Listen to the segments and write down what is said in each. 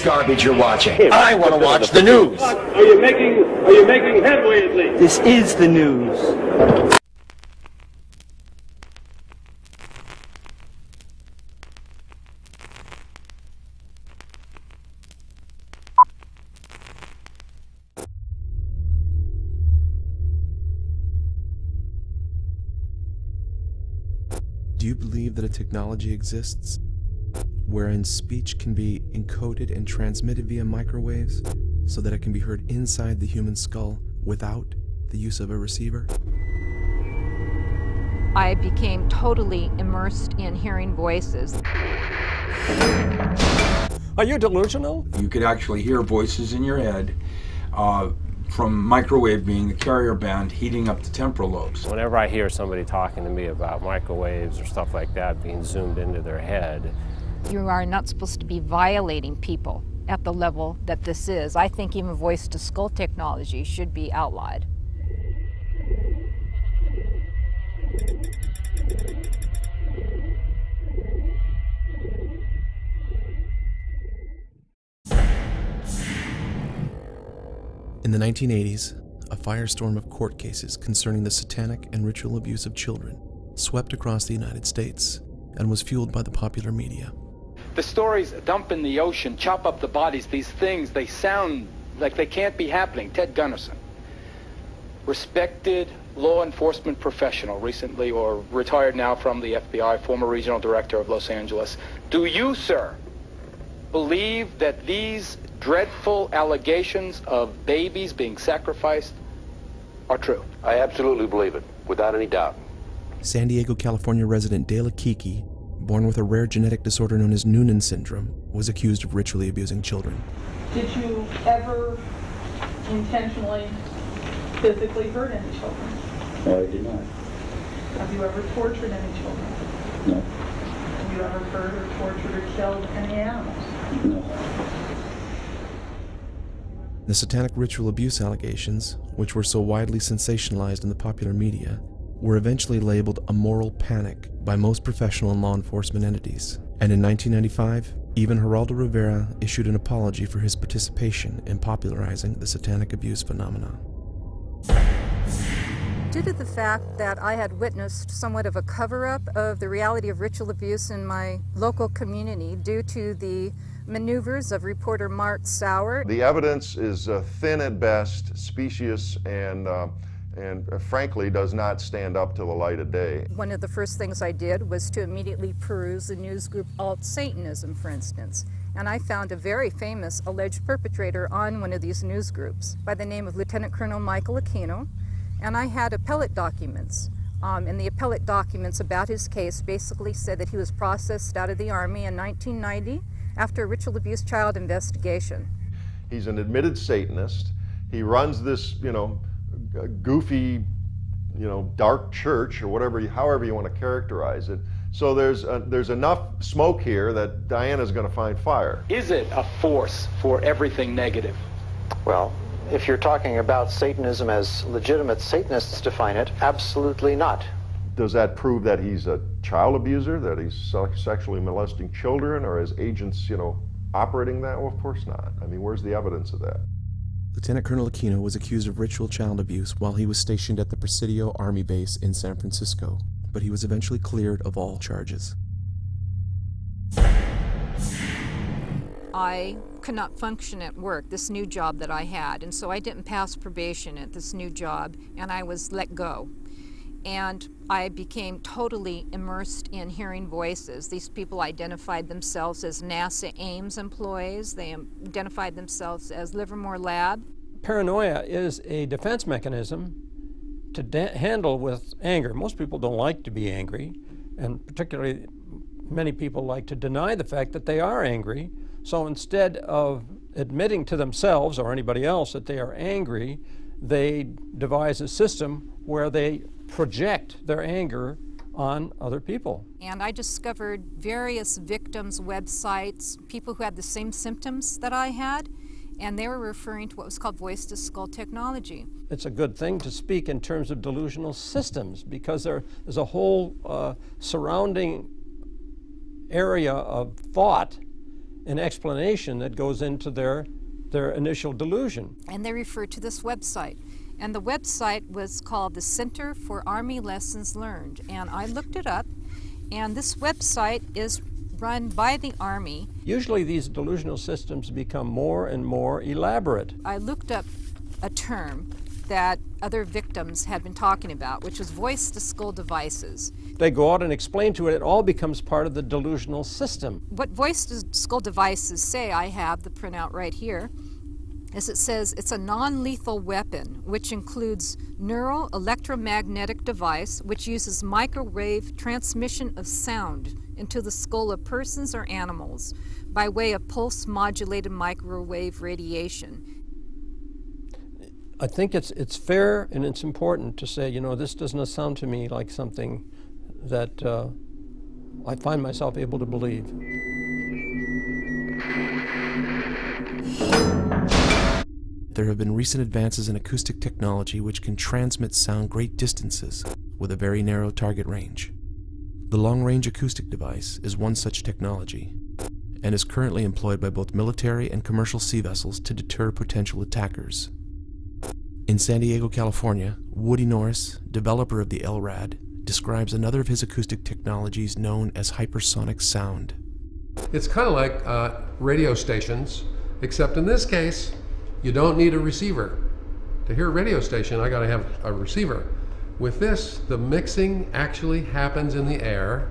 What is this garbage you're watching? I want to watch the news. Are you making are you making headway at least? This is the news. Do you believe that a technology exists wherein speech can be encoded and transmitted via microwaves so that it can be heard inside the human skull without the use of a receiver? I became totally immersed in hearing voices. Are you delusional? You could actually hear voices in your head uh, from microwave being the carrier band heating up the temporal lobes. Whenever I hear somebody talking to me about microwaves or stuff like that being zoomed into their head, You are not supposed to be violating people at the level that this is. I think even voice to skull technology should be outlawed. In the 1980s, a firestorm of court cases concerning the satanic and ritual abuse of children swept across the United States and was fueled by the popular media. The stories dump in the ocean, chop up the bodies, these things, they sound like they can't be happening. Ted Gunderson, respected law enforcement professional, recently or retired now from the FBI, former regional director of Los Angeles. Do you, sir, believe that these dreadful allegations of babies being sacrificed are true? I absolutely believe it, without any doubt. San Diego, California resident Dale Akiki, born with a rare genetic disorder known as Noonan syndrome, was accused of ritually abusing children. Did you ever intentionally physically hurt any children? No, I did not. Have you ever tortured any children? No. Have you ever hurt or tortured or killed any animals? No. The satanic ritual abuse allegations, which were so widely sensationalized in the popular media, were eventually labeled a moral panic by most professional and law enforcement entities. And in 1995, even Geraldo Rivera issued an apology for his participation in popularizing the satanic abuse phenomenon. Due to the fact that I had witnessed somewhat of a cover up of the reality of ritual abuse in my local community due to the maneuvers of reporter Mark Sauer. The evidence is uh, thin at best, specious, and, uh, and uh, frankly does not stand up to the light of day. One of the first things I did was to immediately peruse the news group Alt Satanism, for instance. And I found a very famous alleged perpetrator on one of these news groups by the name of Lieutenant Colonel Michael Aquino. And I had appellate documents. Um, and the appellate documents about his case basically said that he was processed out of the Army in 1990 after a ritual abuse child investigation. He's an admitted Satanist. He runs this, you know, goofy, you know, dark church or whatever, you, however you want to characterize it. So there's uh, there's enough smoke here that Diana's going to find fire. Is it a force for everything negative? Well, if you're talking about Satanism as legitimate Satanists define it, absolutely not. Does that prove that he's a child abuser, that he's sexually molesting children, or his agents, you know, operating that? Well, of course not. I mean, where's the evidence of that? Lieutenant Colonel Aquino was accused of ritual child abuse while he was stationed at the Presidio Army Base in San Francisco, but he was eventually cleared of all charges. I could not function at work, this new job that I had, and so I didn't pass probation at this new job, and I was let go. And I became totally immersed in hearing voices. These people identified themselves as NASA Ames employees, they identified themselves as Livermore Lab. paranoia is a defense mechanism to handle with anger. Most people don't like to be angry, and particularly many people like to deny the fact that they are angry. So instead of admitting to themselves or anybody else that they are angry, they devise a system where they project their anger on other people. And I discovered various victims' websites, people who had the same symptoms that I had, and they were referring to what was called voice to skull technology. It's a good thing to speak in terms of delusional systems because there is a whole uh, surrounding area of thought an explanation that goes into their, their initial delusion. And they refer to this website. And the website was called the Center for Army Lessons Learned. And I looked it up, and this website is run by the Army. Usually these delusional systems become more and more elaborate. I looked up a term that other victims had been talking about, which was voice to skull devices. They go out and explain to it, it all becomes part of the delusional system. What voice to skull devices say, I have the printout right here, as it says it's a non-lethal weapon which includes neural electromagnetic device which uses microwave transmission of sound into the skull of persons or animals by way of pulse modulated microwave radiation. I think it's it's fair and it's important to say, you know, this does not sound to me like something that uh, I find myself able to believe. There have been recent advances in acoustic technology which can transmit sound great distances with a very narrow target range. The long range acoustic device is one such technology and is currently employed by both military and commercial sea vessels to deter potential attackers. In San Diego, California, Woody Norris, developer of the LRAD, describes another of his acoustic technologies known as hypersonic sound. It's kind of like uh, radio stations, except in this case, you don't need a receiver. To hear a radio station, I got to have a receiver. With this, the mixing actually happens in the air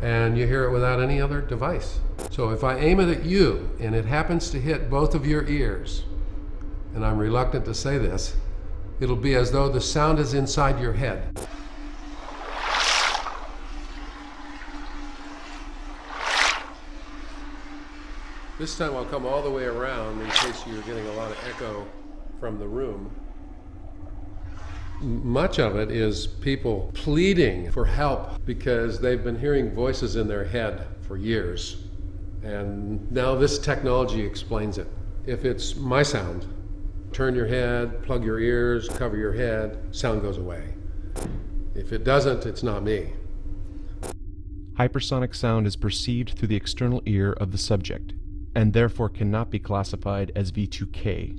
and you hear it without any other device. So if I aim it at you and it happens to hit both of your ears, and I'm reluctant to say this, it'll be as though the sound is inside your head. This time I'll come all the way around in case you're getting a lot of echo from the room. Much of it is people pleading for help because they've been hearing voices in their head for years. And now this technology explains it. If it's my sound, turn your head, plug your ears, cover your head, sound goes away. If it doesn't, it's not me. Hypersonic sound is perceived through the external ear of the subject and therefore cannot be classified as V2K,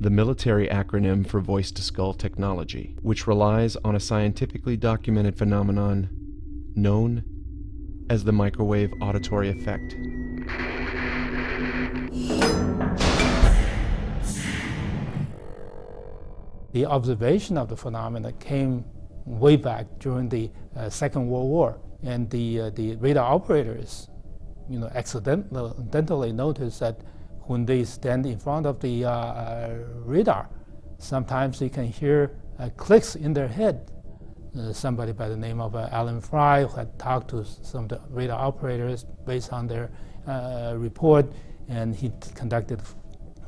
the military acronym for voice to skull technology, which relies on a scientifically documented phenomenon known as the microwave auditory effect. The observation of the phenomena came way back during the uh, Second World War, and the, uh, the radar operators you know, accidentally notice that when they stand in front of the uh, uh, radar, sometimes they can hear uh, clicks in their head. Uh, somebody by the name of uh, Alan Frey who had talked to some of the radar operators based on their uh, report, and he conducted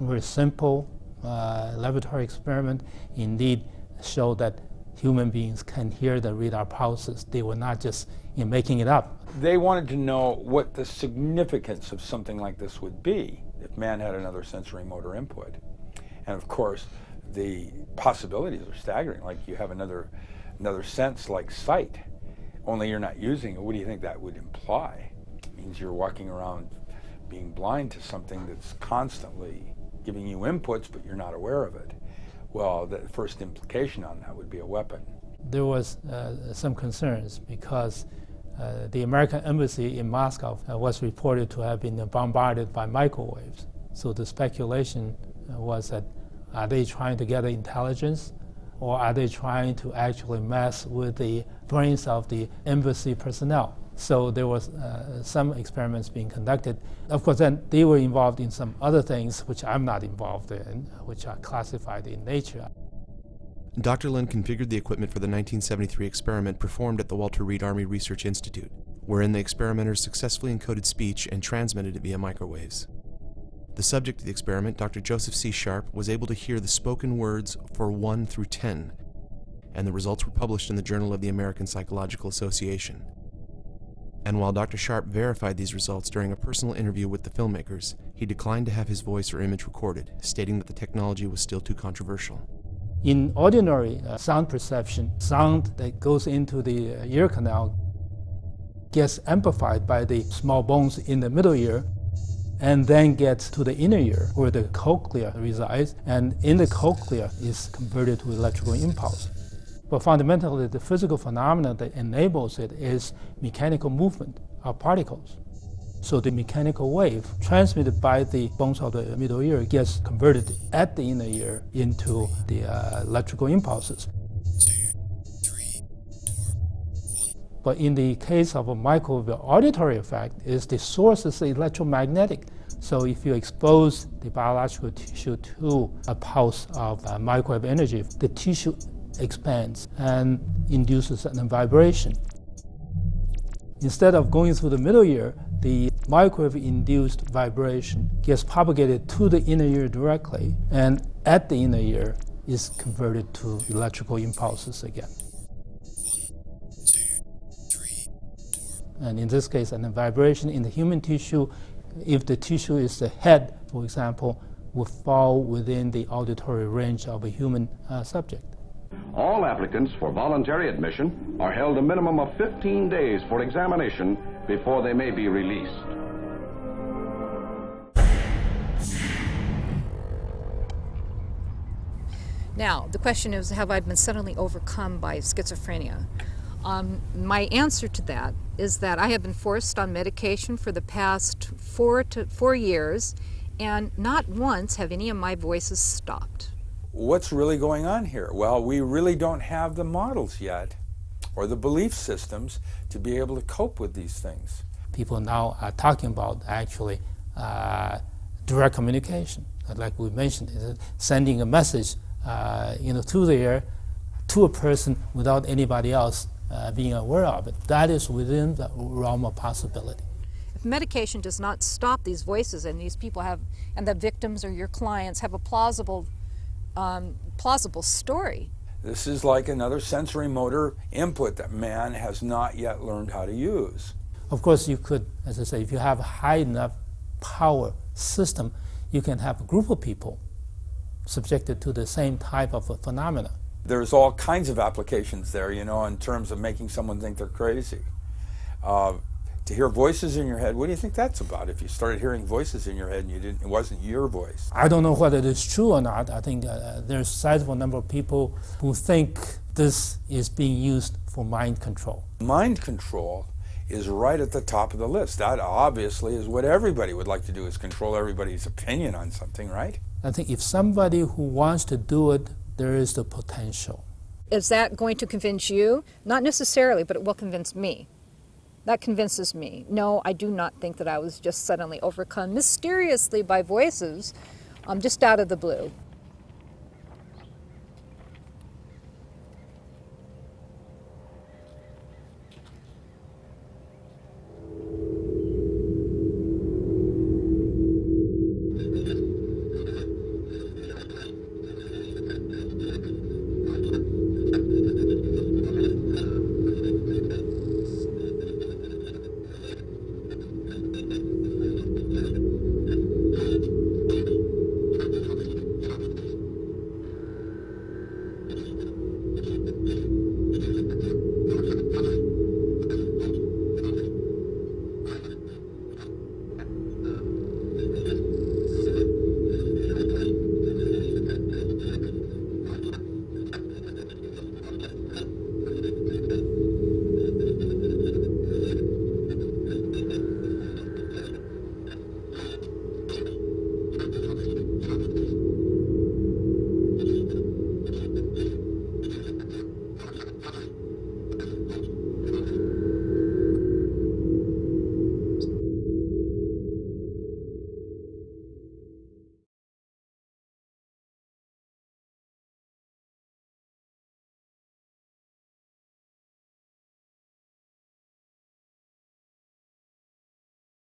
a very simple laboratory experiment. Indeed, showed that human beings can hear the radar pulses. They were not just you know, making it up. They wanted to know what the significance of something like this would be if man had another sensory motor input. And of course, the possibilities are staggering. Like you have another, another sense like sight, only you're not using it. What do you think that would imply? It means you're walking around being blind to something that's constantly giving you inputs, but you're not aware of it. Well, the first implication on that would be a weapon. There was uh, some concerns because uh, the American embassy in Moscow uh, was reported to have been bombarded by microwaves. So the speculation uh, was that are they trying to get intelligence or are they trying to actually mess with the brains of the embassy personnel? So there was uh, some experiments being conducted. Of course, then they were involved in some other things which I'm not involved in, which are classified in Nature. Dr. Lin configured the equipment for the 1973 experiment performed at the Walter Reed Army Research Institute, wherein the experimenters successfully encoded speech and transmitted it via microwaves. The subject of the experiment, Dr. Joseph C. Sharp, was able to hear the spoken words for 1 through 10, and the results were published in the Journal of the American Psychological Association. And while Dr. Sharp verified these results during a personal interview with the filmmakers, he declined to have his voice or image recorded, stating that the technology was still too controversial. In ordinary uh, sound perception, sound that goes into the uh, ear canal gets amplified by the small bones in the middle ear and then gets to the inner ear where the cochlea resides, and in the cochlea is converted to electrical impulse. But fundamentally, the physical phenomena that enables it is mechanical movement of particles. So the mechanical wave transmitted by the bones of the middle ear gets converted at the inner ear into the uh, electrical impulses. But in the case of a microwave auditory effect, is the source is electromagnetic. So if you expose the biological tissue to a pulse of uh, microwave energy, the tissue expands and induces a vibration. Instead of going through the middle ear, the microwave-induced vibration gets propagated to the inner ear directly, and at the inner ear is converted to electrical impulses again. And in this case, and the vibration in the human tissue, if the tissue is the head, for example, would fall within the auditory range of a human uh, subject. All applicants for voluntary admission are held a minimum of 15 days for examination before they may be released. Now, the question is Have I been suddenly overcome by schizophrenia? Um, my answer to that is that I have been forced on medication for the past four to four years, and not once have any of my voices stopped. What's really going on here? Well, we really don't have the models yet or the belief systems to be able to cope with these things. People now are talking about actually uh, direct communication, like we mentioned, sending a message uh, you know, to the air to a person without anybody else uh, being aware of it. That is within the realm of possibility. If medication does not stop these voices and these people have, and the victims or your clients have a plausible, um, plausible story. This is like another sensory motor input that man has not yet learned how to use. Of course, you could, as I say, if you have a high enough power system, you can have a group of people subjected to the same type of phenomena there's all kinds of applications there, you know, in terms of making someone think they're crazy. Uh, to hear voices in your head, what do you think that's about? If you started hearing voices in your head and you didn't, it wasn't your voice. I don't know whether it is true or not. I think uh, there's a sizable number of people who think this is being used for mind control. Mind control is right at the top of the list. That obviously is what everybody would like to do is control everybody's opinion on something, right? I think if somebody who wants to do it there is the potential. Is that going to convince you? Not necessarily, but it will convince me. That convinces me. No, I do not think that I was just suddenly overcome mysteriously by voices um, just out of the blue.